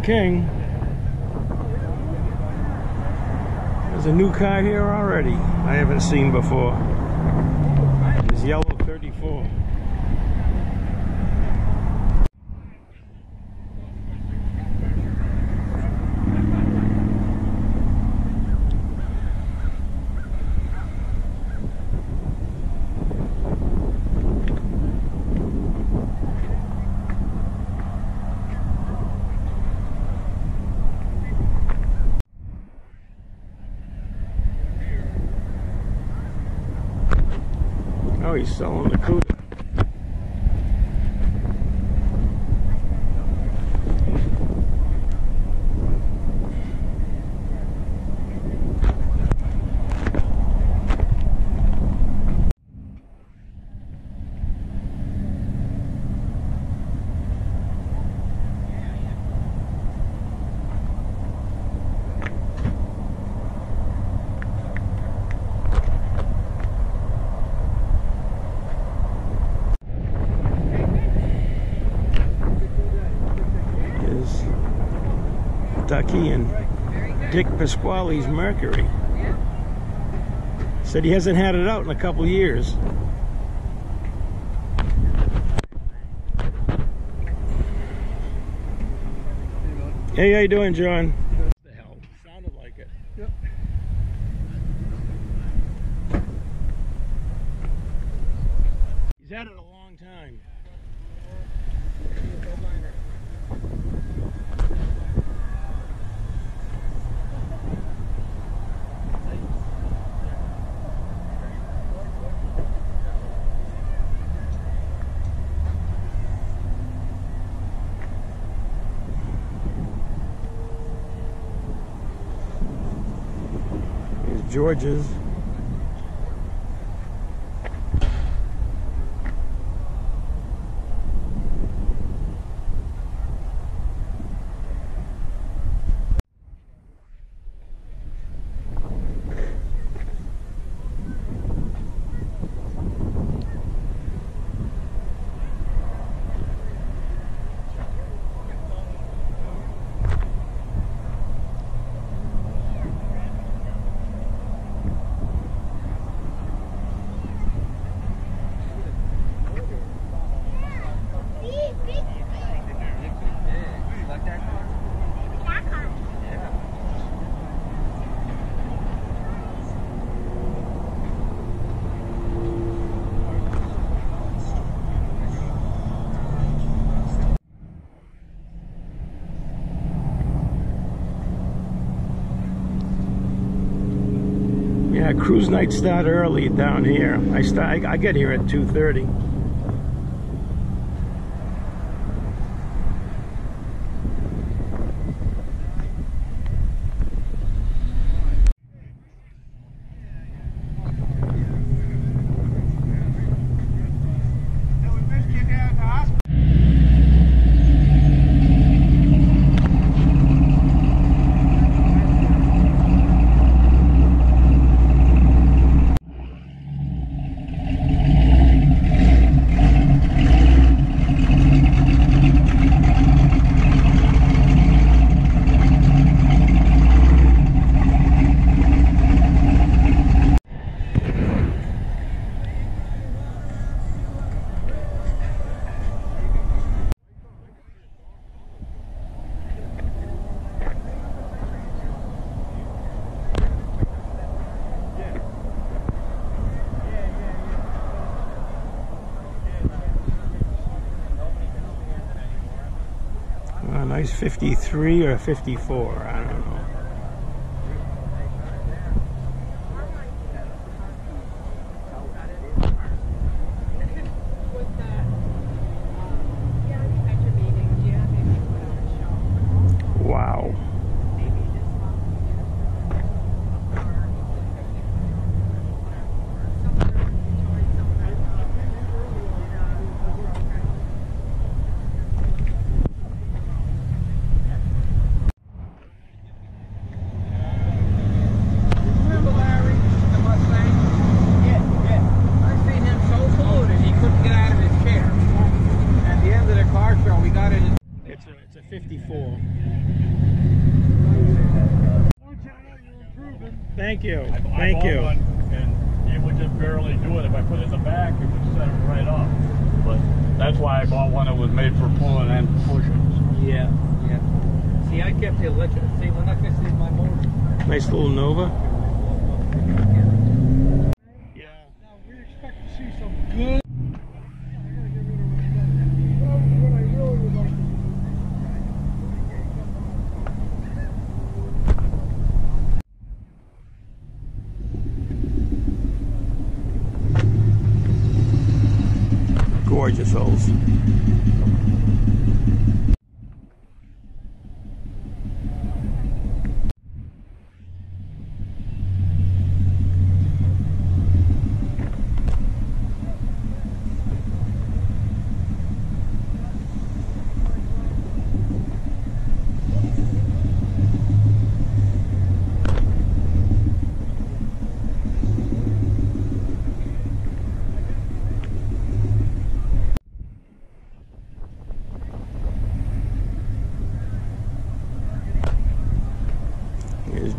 King. There's a new car here already. I haven't seen before. It's yellow 34. He's selling the Cuda. is Ducky and Dick Pasquale's Mercury. Said he hasn't had it out in a couple years. Hey, how you doing, John? The hell, sounded like it. Yep. He's had it a long time. Here's George's. Yeah, cruise nights start early down here. I start. I, I get here at two 53 or 54. Thank you. I, I Thank bought you. one and it would just barely do it. If I put it in the back, it would set it right up. But that's why I bought one that was made for pulling and pushing. Yeah, yeah. See, I kept the electric. See, when I can see my motor. Nice little Nova. Yeah. Now, we expect to see some good. Gorgeous holes.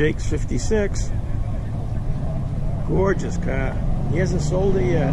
Jake's 56. Gorgeous car. He hasn't sold it yet.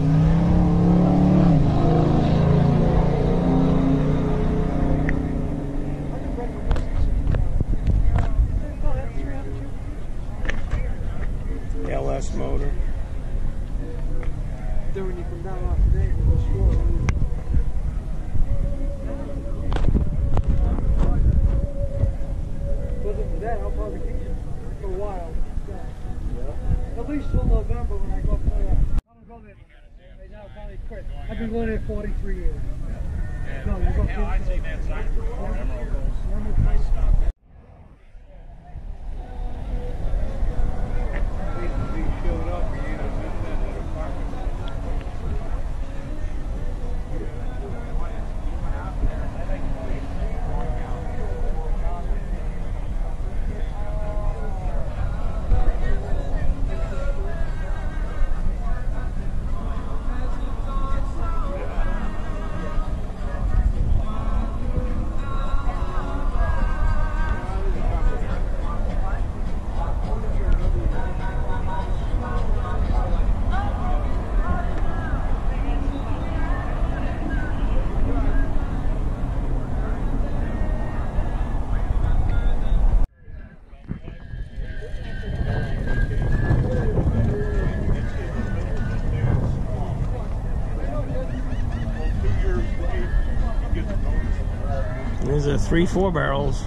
Three four barrels.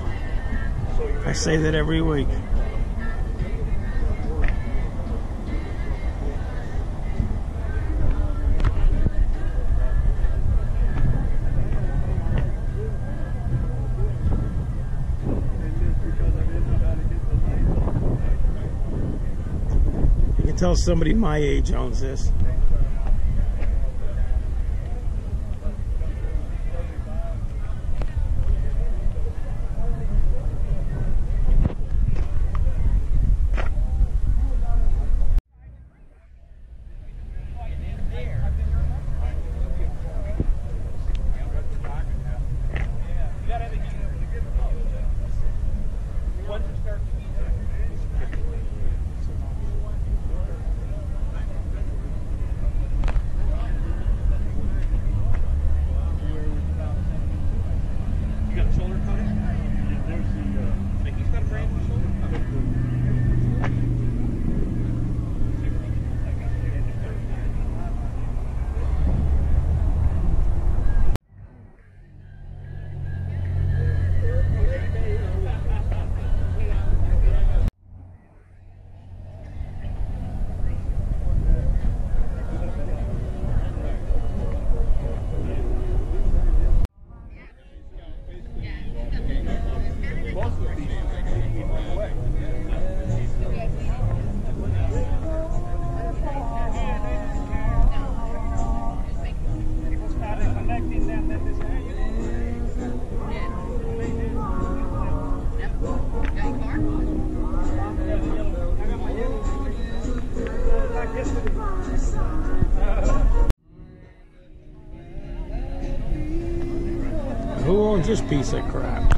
I say that every week. You can tell somebody my age owns this. Just piece of crap.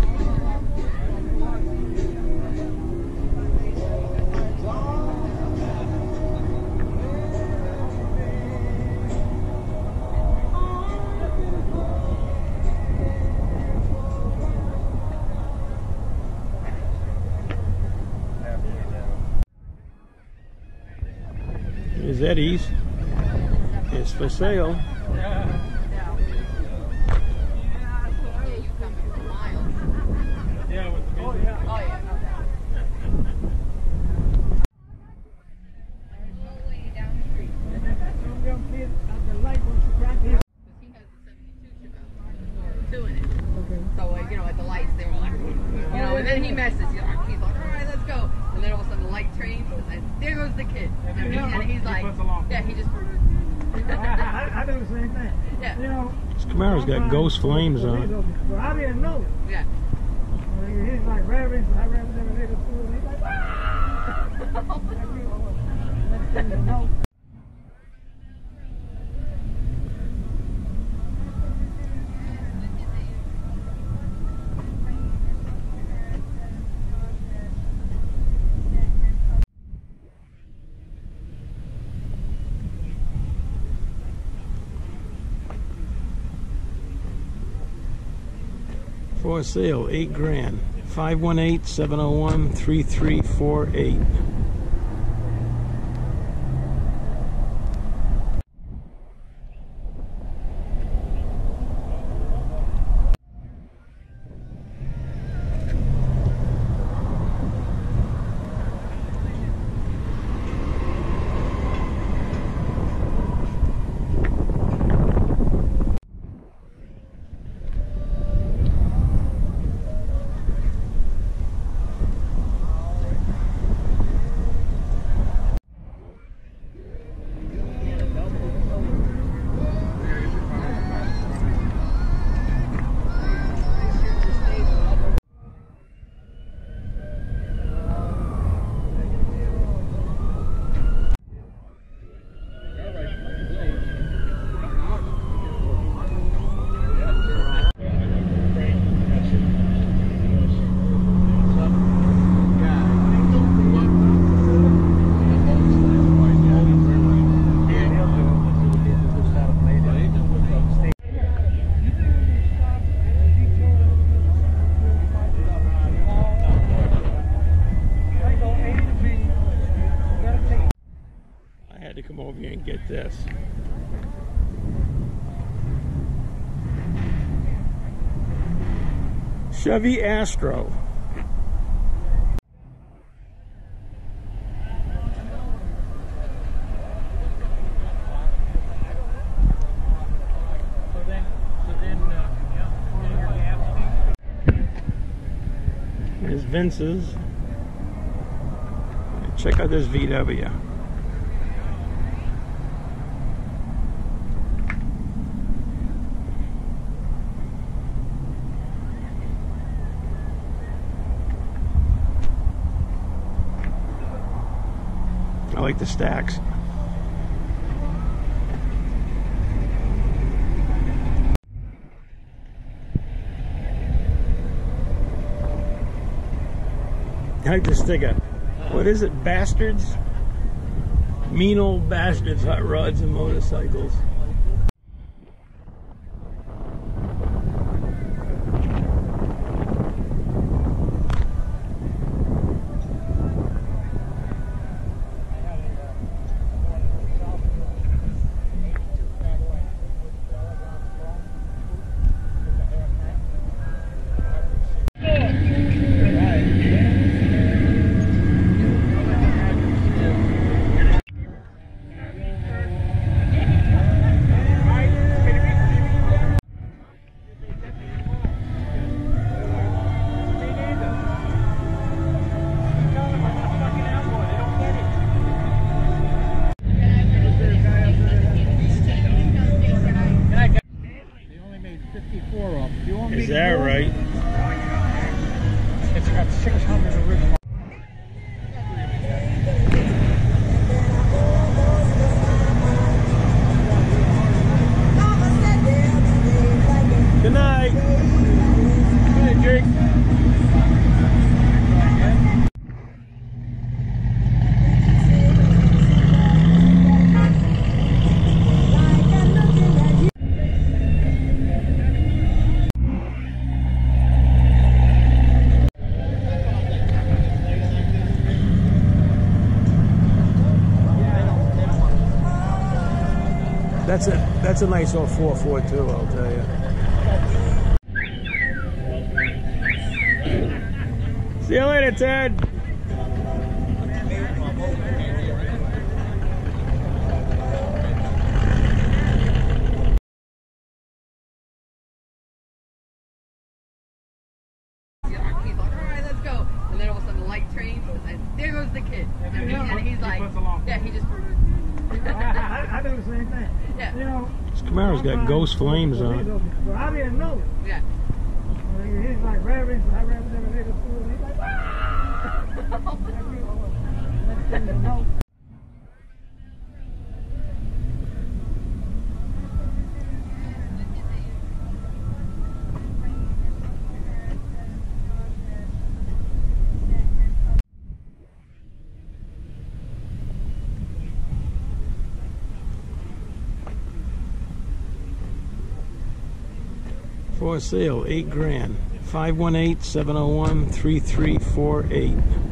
Is Eddie's. It's for sale. He's got ghost flames on it. I didn't know. Yeah. He's like rabbits. I rabbits. He's like, ah! sale, eight grand. 518 701 3348. over here and get this. Chevy Astro. Vince's. Check out this VW. like the stacks. Hike to stick up. What is it, bastards? Mean old bastards, hot rods and motorcycles. a nice old 442, I'll tell you. See you later, Ted. It's got ghost flames on it. I didn't know. Yeah. He's like rabbits, I rabbits every day to school. He's like, ah! for sale, eight grand. 518 701 3348.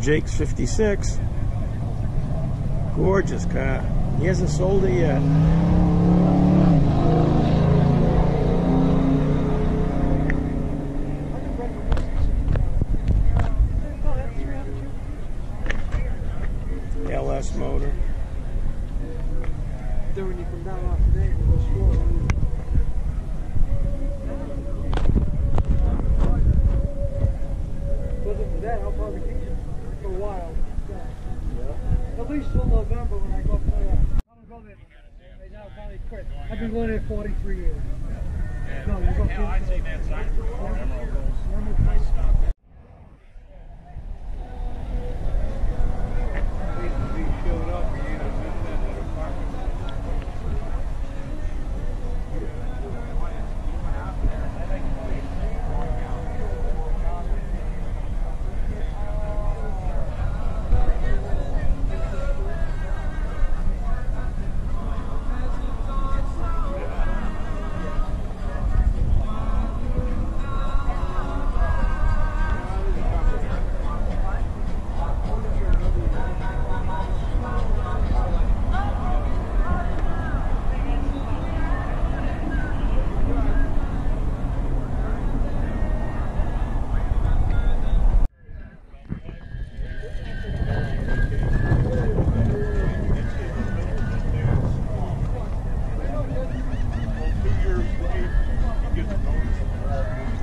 Jake's 56. Gorgeous car. He hasn't sold it yet.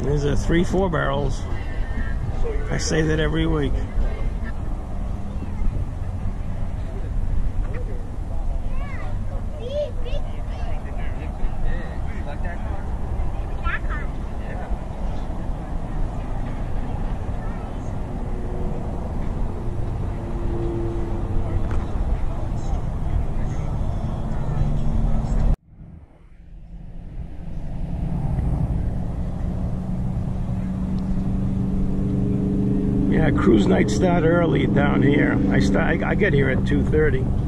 These are three four barrels. I say that every week. cruise nights start early down here. I start. I, I get here at 2:30.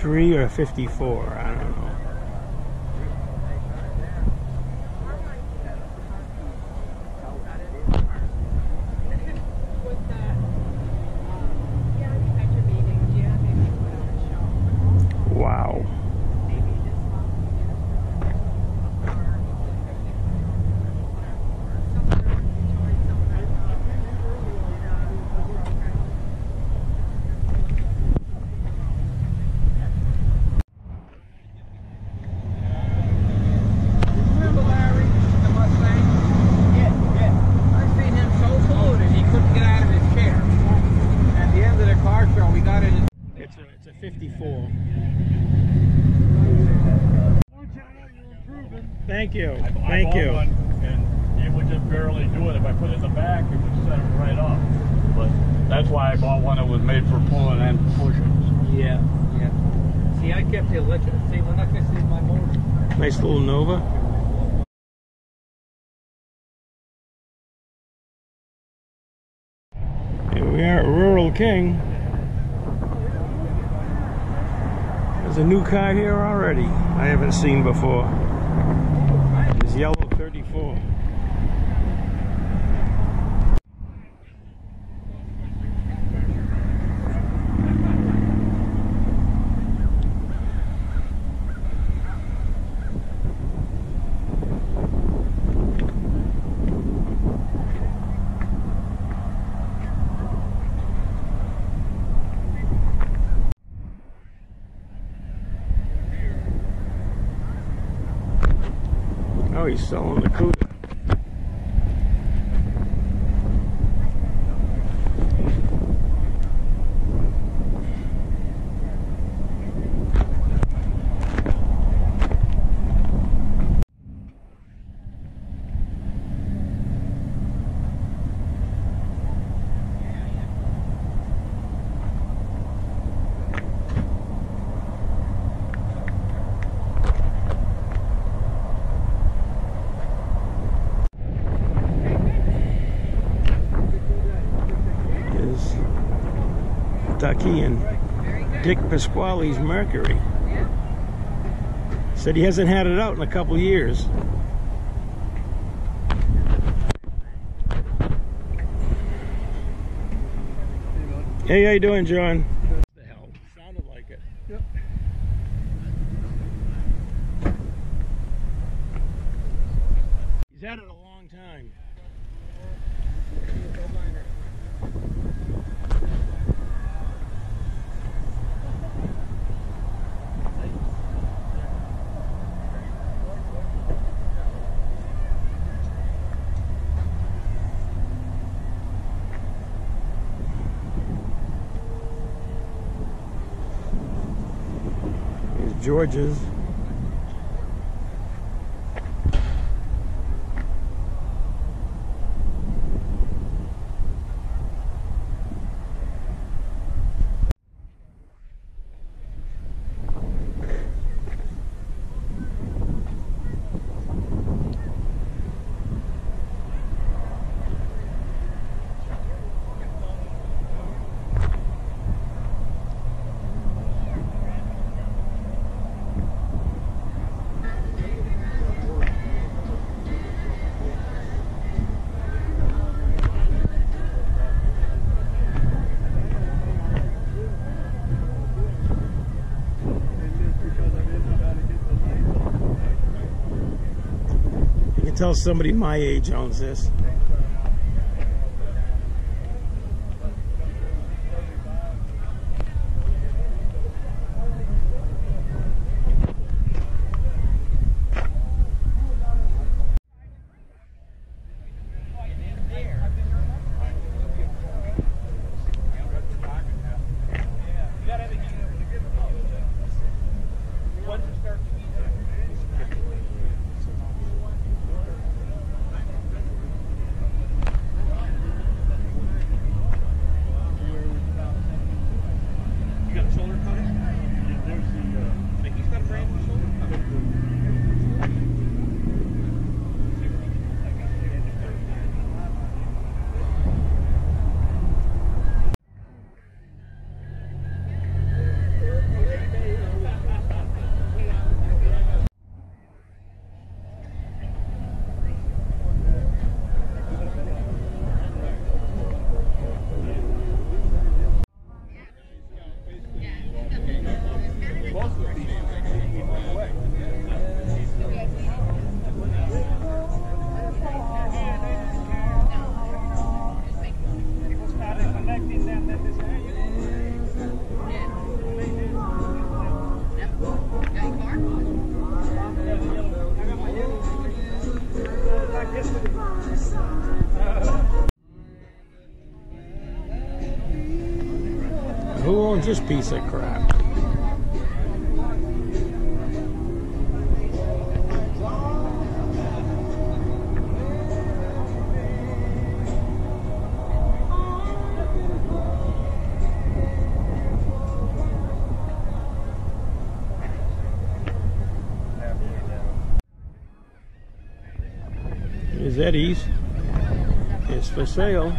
53 or 54? Thank you. I, I Thank bought you. one, and it would just barely do it. If I put it in the back, it would set it right up. But that's why I bought one that was made for pulling and pushing. Yeah, yeah. See, I kept the electric. See, when I can see my motor. Nice little Nova. Here we are at Rural King. There's a new car here already. I haven't seen before. Yellow 34. He's selling the Cuda. is Ducky and Dick Pasquale's Mercury. Said he hasn't had it out in a couple years. Hey, how you doing, John? The hell, sounded like it. Yep. He's had it a long time. George's. tell somebody my age owns this. Just piece of crap. Is Eddie's. It's for sale.